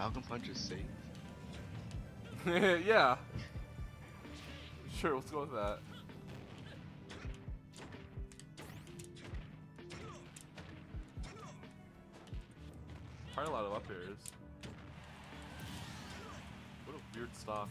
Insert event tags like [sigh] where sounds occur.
Falcon Punch is safe. [laughs] yeah. Sure, let's go with that. Probably a lot of up airs. What a weird stock.